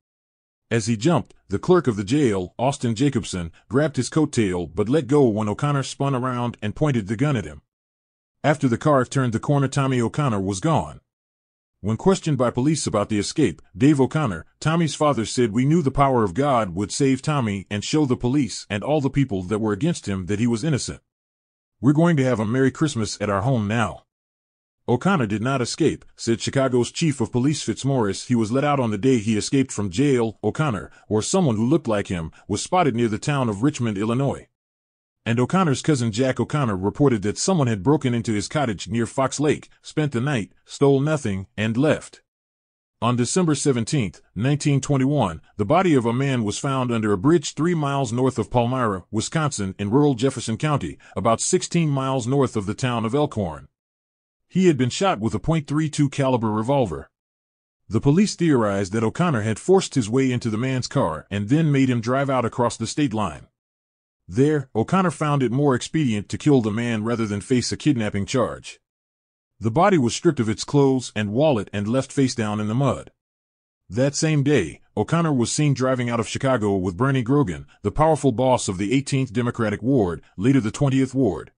As he jumped, the clerk of the jail, Austin Jacobson, grabbed his coat tail but let go when O'Connor spun around and pointed the gun at him. After the car turned the corner Tommy O'Connor was gone. When questioned by police about the escape, Dave O'Connor, Tommy's father said we knew the power of God would save Tommy and show the police and all the people that were against him that he was innocent. We're going to have a Merry Christmas at our home now. O'Connor did not escape, said Chicago's chief of police Fitzmorris. He was let out on the day he escaped from jail. O'Connor, or someone who looked like him, was spotted near the town of Richmond, Illinois. And O'Connor's cousin Jack O'Connor reported that someone had broken into his cottage near Fox Lake, spent the night, stole nothing, and left. On December 17, 1921, the body of a man was found under a bridge three miles north of Palmyra, Wisconsin, in rural Jefferson County, about 16 miles north of the town of Elkhorn. He had been shot with a .32 caliber revolver. The police theorized that O'Connor had forced his way into the man's car and then made him drive out across the state line. There, O'Connor found it more expedient to kill the man rather than face a kidnapping charge. The body was stripped of its clothes and wallet and left face down in the mud. That same day, O'Connor was seen driving out of Chicago with Bernie Grogan, the powerful boss of the 18th Democratic Ward, later the 20th Ward.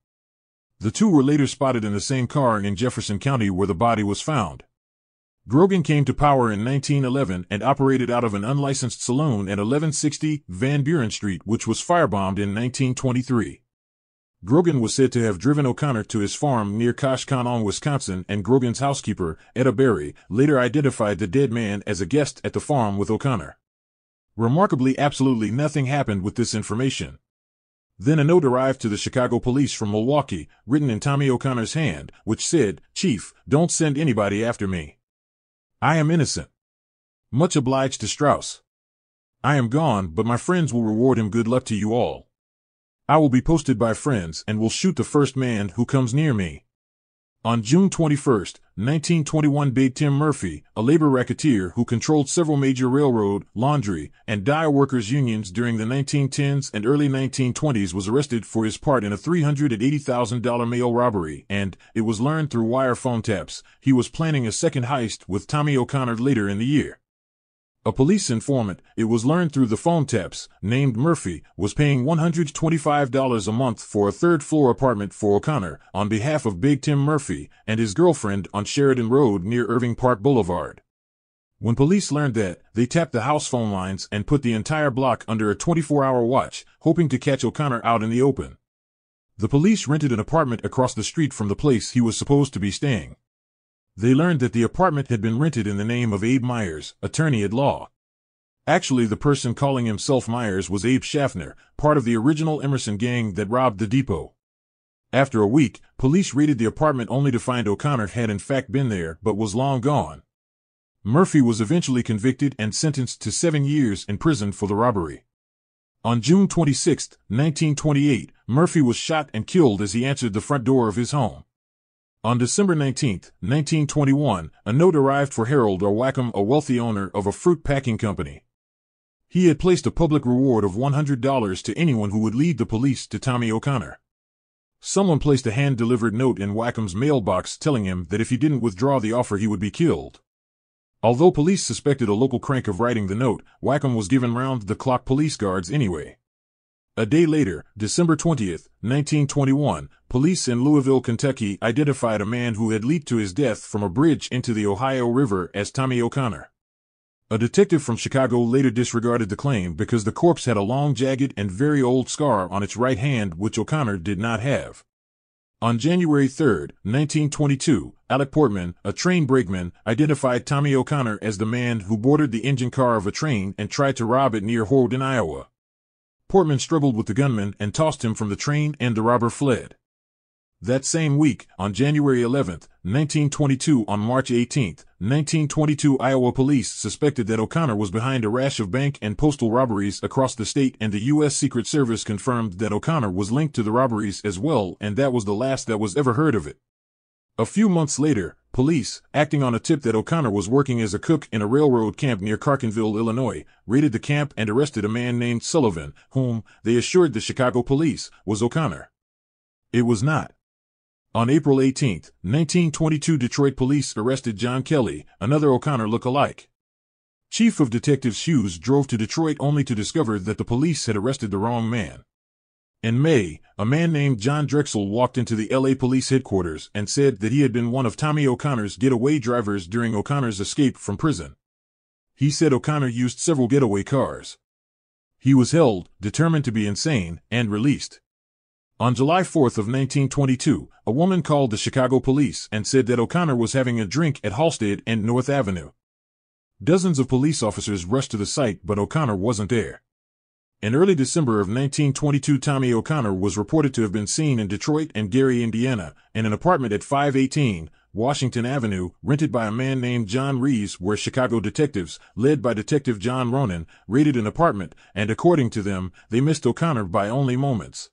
The two were later spotted in the same car in Jefferson County where the body was found. Grogan came to power in 1911 and operated out of an unlicensed saloon at 1160 Van Buren Street, which was firebombed in 1923. Grogan was said to have driven O'Connor to his farm near Koshkonong, Wisconsin, and Grogan's housekeeper, Etta Berry, later identified the dead man as a guest at the farm with O'Connor. Remarkably, absolutely nothing happened with this information. Then a note arrived to the Chicago police from Milwaukee, written in Tommy O'Connor's hand, which said, Chief, don't send anybody after me. I am innocent. Much obliged to Strauss. I am gone, but my friends will reward him good luck to you all. I will be posted by friends and will shoot the first man who comes near me. On June 21, 1921 Big Tim Murphy, a labor racketeer who controlled several major railroad, laundry, and dye workers' unions during the 1910s and early 1920s was arrested for his part in a $380,000 mail robbery and, it was learned through wire phone taps, he was planning a second heist with Tommy O'Connor later in the year. A police informant, it was learned through the phone taps, named Murphy, was paying $125 a month for a third floor apartment for O'Connor on behalf of Big Tim Murphy and his girlfriend on Sheridan Road near Irving Park Boulevard. When police learned that, they tapped the house phone lines and put the entire block under a 24 hour watch, hoping to catch O'Connor out in the open. The police rented an apartment across the street from the place he was supposed to be staying. They learned that the apartment had been rented in the name of Abe Myers, attorney at law. Actually, the person calling himself Myers was Abe Schaffner, part of the original Emerson gang that robbed the depot. After a week, police raided the apartment only to find O'Connor had in fact been there but was long gone. Murphy was eventually convicted and sentenced to seven years in prison for the robbery. On June 26, 1928, Murphy was shot and killed as he answered the front door of his home. On December 19, 1921, a note arrived for Harold or Wackham, a wealthy owner of a fruit packing company. He had placed a public reward of $100 to anyone who would lead the police to Tommy O'Connor. Someone placed a hand-delivered note in Wackham's mailbox telling him that if he didn't withdraw the offer he would be killed. Although police suspected a local crank of writing the note, Wackham was given round-the-clock police guards anyway. A day later, December 20, 1921, police in Louisville, Kentucky identified a man who had leaped to his death from a bridge into the Ohio River as Tommy O'Connor. A detective from Chicago later disregarded the claim because the corpse had a long, jagged, and very old scar on its right hand which O'Connor did not have. On January 3, 1922, Alec Portman, a train brakeman, identified Tommy O'Connor as the man who boarded the engine car of a train and tried to rob it near Holden, Iowa. Portman struggled with the gunman and tossed him from the train and the robber fled. That same week, on January 11, 1922 on March 18, 1922 Iowa police suspected that O'Connor was behind a rash of bank and postal robberies across the state and the U.S. Secret Service confirmed that O'Connor was linked to the robberies as well and that was the last that was ever heard of it. A few months later, Police, acting on a tip that O'Connor was working as a cook in a railroad camp near Carlinville, Illinois, raided the camp and arrested a man named Sullivan, whom, they assured the Chicago police, was O'Connor. It was not. On April 18, 1922 Detroit police arrested John Kelly, another O'Connor look-alike. Chief of Detectives Hughes drove to Detroit only to discover that the police had arrested the wrong man. In May, a man named John Drexel walked into the LA police headquarters and said that he had been one of Tommy O'Connor's getaway drivers during O'Connor's escape from prison. He said O'Connor used several getaway cars. He was held, determined to be insane, and released. On July 4th of 1922, a woman called the Chicago police and said that O'Connor was having a drink at Halsted and North Avenue. Dozens of police officers rushed to the site but O'Connor wasn't there. In early December of 1922 Tommy O'Connor was reported to have been seen in Detroit and Gary, Indiana, in an apartment at 518 Washington Avenue, rented by a man named John Rees where Chicago detectives, led by Detective John Ronan, raided an apartment, and according to them, they missed O'Connor by only moments.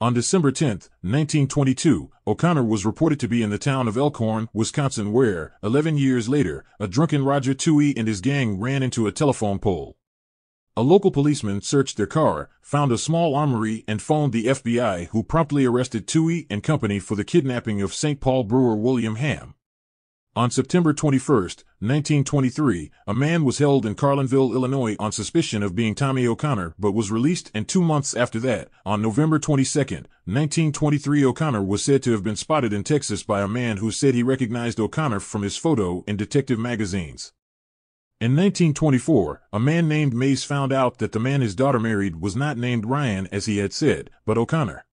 On December 10, 1922, O'Connor was reported to be in the town of Elkhorn, Wisconsin where, 11 years later, a drunken Roger Touhy and his gang ran into a telephone pole. A local policeman searched their car, found a small armory, and phoned the FBI, who promptly arrested Touhy and company for the kidnapping of St. Paul brewer William Hamm. On September 21, 1923, a man was held in Carlinville, Illinois on suspicion of being Tommy O'Connor but was released and two months after that, on November 22, 1923 O'Connor was said to have been spotted in Texas by a man who said he recognized O'Connor from his photo in detective magazines. In 1924, a man named Mays found out that the man his daughter married was not named Ryan as he had said, but O'Connor.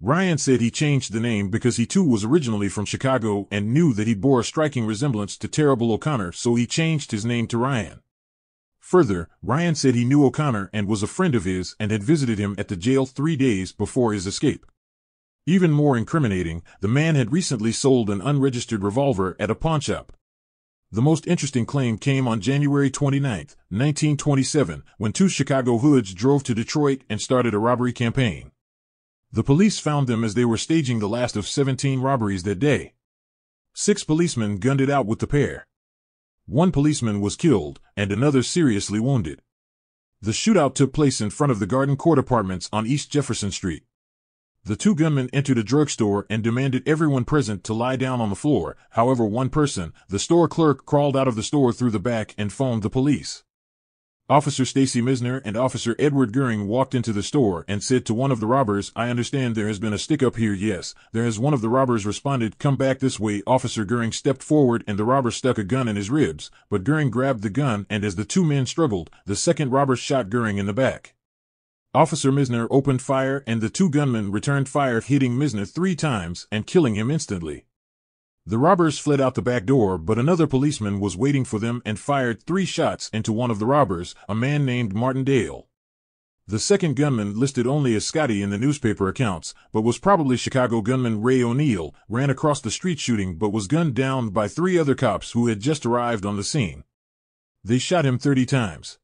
Ryan said he changed the name because he too was originally from Chicago and knew that he bore a striking resemblance to Terrible O'Connor so he changed his name to Ryan. Further, Ryan said he knew O'Connor and was a friend of his and had visited him at the jail three days before his escape. Even more incriminating, the man had recently sold an unregistered revolver at a pawnshop. The most interesting claim came on January 29, 1927, when two Chicago hoods drove to Detroit and started a robbery campaign. The police found them as they were staging the last of 17 robberies that day. Six policemen gunned it out with the pair. One policeman was killed, and another seriously wounded. The shootout took place in front of the Garden Court Apartments on East Jefferson Street. The two gunmen entered a drugstore and demanded everyone present to lie down on the floor. However, one person, the store clerk, crawled out of the store through the back and phoned the police. Officer Stacy Misner and Officer Edward Goering walked into the store and said to one of the robbers, I understand there has been a stick up here. Yes, there has. One of the robbers responded, Come back this way. Officer Goering stepped forward and the robber stuck a gun in his ribs, but Goering grabbed the gun and as the two men struggled, the second robber shot Goering in the back. Officer Misner opened fire and the two gunmen returned fire hitting Misner three times and killing him instantly. The robbers fled out the back door, but another policeman was waiting for them and fired three shots into one of the robbers, a man named Martin Dale. The second gunman, listed only as Scotty in the newspaper accounts, but was probably Chicago gunman Ray O'Neill, ran across the street shooting but was gunned down by three other cops who had just arrived on the scene. They shot him 30 times.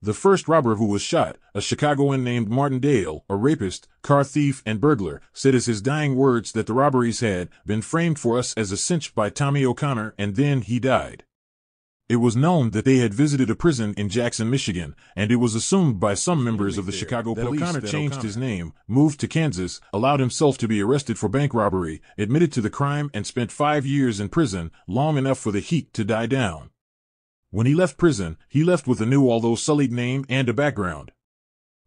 The first robber who was shot, a Chicagoan named Martin Dale, a rapist, car thief, and burglar, said as his dying words that the robberies had been framed for us as a cinch by Tommy O'Connor and then he died. It was known that they had visited a prison in Jackson, Michigan, and it was assumed by some members of the Chicago police that O'Connor changed his name, moved to Kansas, allowed himself to be arrested for bank robbery, admitted to the crime, and spent five years in prison, long enough for the heat to die down. When he left prison, he left with a new although sullied name and a background.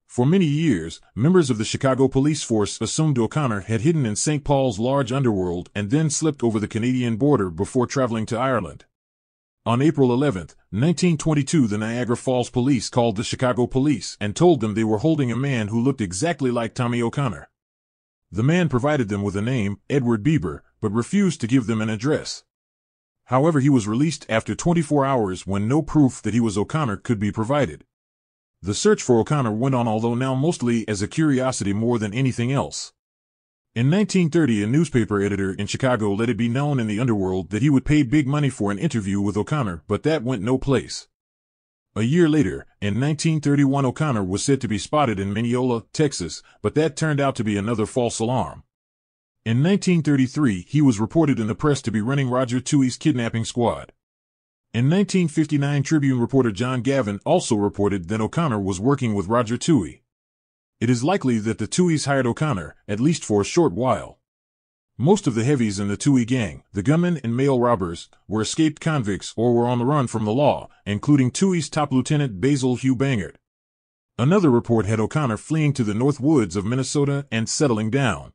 For many years, members of the Chicago police force assumed O'Connor had hidden in St. Paul's large underworld and then slipped over the Canadian border before traveling to Ireland. On April 11, 1922, the Niagara Falls police called the Chicago police and told them they were holding a man who looked exactly like Tommy O'Connor. The man provided them with a name, Edward Bieber, but refused to give them an address. However, he was released after 24 hours when no proof that he was O'Connor could be provided. The search for O'Connor went on although now mostly as a curiosity more than anything else. In 1930, a newspaper editor in Chicago let it be known in the underworld that he would pay big money for an interview with O'Connor, but that went no place. A year later, in 1931, O'Connor was said to be spotted in Mineola, Texas, but that turned out to be another false alarm. In 1933, he was reported in the press to be running Roger Touhy's kidnapping squad. In 1959, Tribune reporter John Gavin also reported that O'Connor was working with Roger Touhy. It is likely that the Touhys hired O'Connor, at least for a short while. Most of the heavies in the Touhy gang, the gunmen and mail robbers, were escaped convicts or were on the run from the law, including Touhy's top lieutenant Basil Hugh Banghart. Another report had O'Connor fleeing to the north woods of Minnesota and settling down.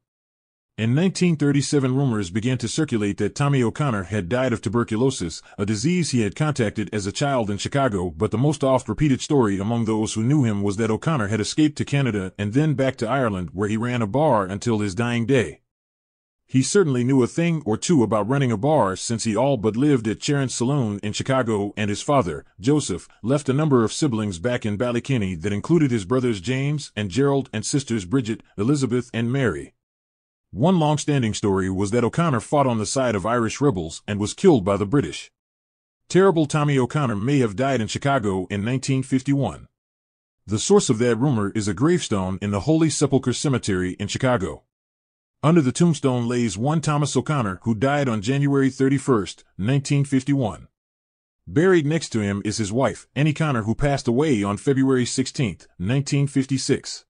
In 1937, rumors began to circulate that Tommy O'Connor had died of tuberculosis, a disease he had contracted as a child in Chicago, but the most oft repeated story among those who knew him was that O'Connor had escaped to Canada and then back to Ireland, where he ran a bar until his dying day. He certainly knew a thing or two about running a bar since he all but lived at Charon's Saloon in Chicago and his father, Joseph, left a number of siblings back in Ballykinny that included his brothers James and Gerald and sisters Bridget, Elizabeth, and Mary. One long-standing story was that O'Connor fought on the side of Irish rebels and was killed by the British. Terrible Tommy O'Connor may have died in Chicago in 1951. The source of that rumor is a gravestone in the Holy Sepulchre Cemetery in Chicago. Under the tombstone lays one Thomas O'Connor who died on January 31, 1951. Buried next to him is his wife, Annie Connor, who passed away on February 16, 1956.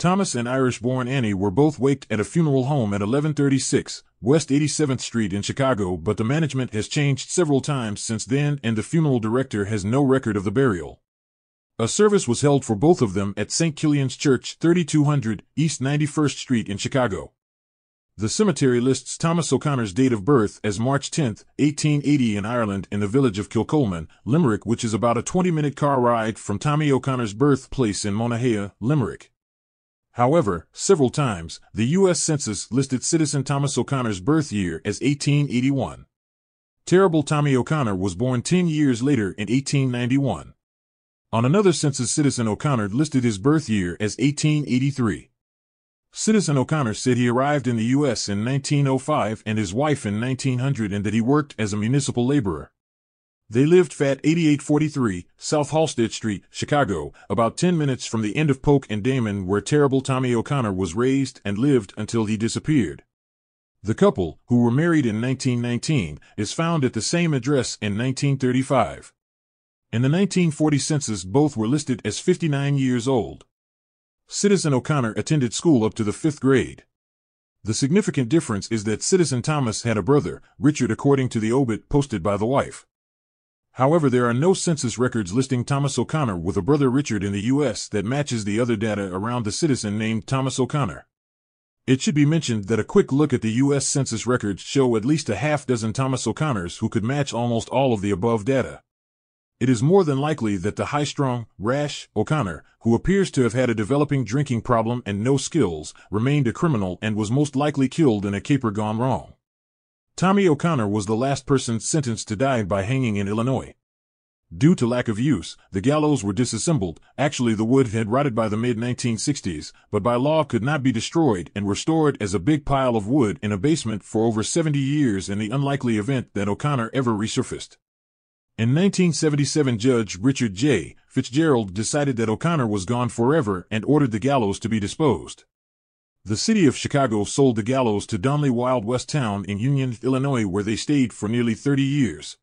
Thomas and Irish-born Annie were both waked at a funeral home at 1136 West 87th Street in Chicago, but the management has changed several times since then and the funeral director has no record of the burial. A service was held for both of them at St. Kilian's Church, 3200 East 91st Street in Chicago. The cemetery lists Thomas O'Connor's date of birth as March 10, 1880 in Ireland in the village of Kilcolman, Limerick, which is about a 20-minute car ride from Tommy O'Connor's birthplace in Monagea, Limerick. However, several times, the U.S. Census listed citizen Thomas O'Connor's birth year as 1881. Terrible Tommy O'Connor was born 10 years later in 1891. On another census, Citizen O'Connor listed his birth year as 1883. Citizen O'Connor said he arrived in the U.S. in 1905 and his wife in 1900 and that he worked as a municipal laborer. They lived at 8843 South Halsted Street, Chicago, about 10 minutes from the end of Polk and Damon where terrible Tommy O'Connor was raised and lived until he disappeared. The couple, who were married in 1919, is found at the same address in 1935. In the 1940 census, both were listed as 59 years old. Citizen O'Connor attended school up to the fifth grade. The significant difference is that Citizen Thomas had a brother, Richard, according to the obit posted by the wife. However, there are no census records listing Thomas O'Connor with a brother Richard in the U.S. that matches the other data around the citizen named Thomas O'Connor. It should be mentioned that a quick look at the U.S. Census records show at least a half dozen Thomas O'Connors who could match almost all of the above data. It is more than likely that the high-strung, rash O'Connor, who appears to have had a developing drinking problem and no skills, remained a criminal and was most likely killed in a caper gone wrong. Tommy O'Connor was the last person sentenced to die by hanging in Illinois. Due to lack of use, the gallows were disassembled. Actually, the wood had rotted by the mid 1960s, but by law could not be destroyed and were stored as a big pile of wood in a basement for over 70 years in the unlikely event that O'Connor ever resurfaced. In 1977, Judge Richard J. Fitzgerald decided that O'Connor was gone forever and ordered the gallows to be disposed. The city of Chicago sold the gallows to Donley Wild West Town in Union, Illinois, where they stayed for nearly 30 years.